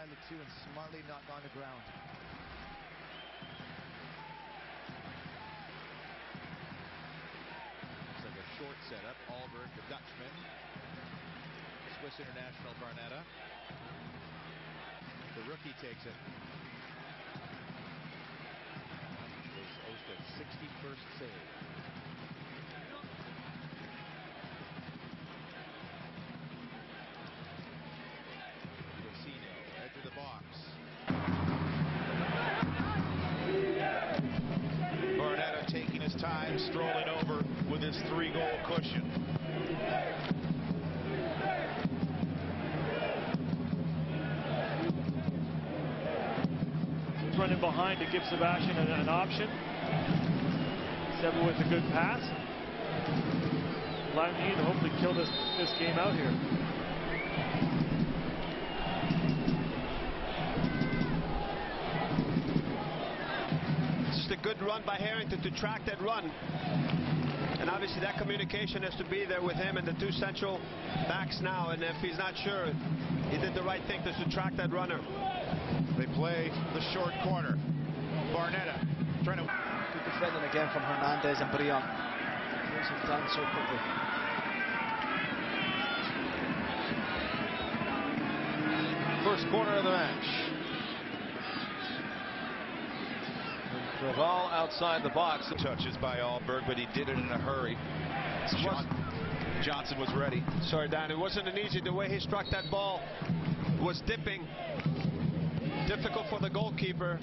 by the two and smartly knocked on the ground. Looks like a short setup. Alberg, the Dutchman. Swiss international Barnetta. The rookie takes it. Time, strolling over with his three-goal cushion. running behind to give Sebastian an, an option. Seba with a good pass. To hopefully kill this, this game out here. Good run by Harrington to track that run. And obviously that communication has to be there with him and the two central backs now. And if he's not sure, he did the right thing to, to track that runner. They play the short corner. Barnetta trying to. Good defending again from Hernandez and Brion. Closing down so quickly. First corner of the match. Laval outside the box. Touches by Alberg, but he did it in a hurry. John, Johnson was ready. Sorry, Dan, it wasn't an easy. The way he struck that ball was dipping. Difficult for the goalkeeper.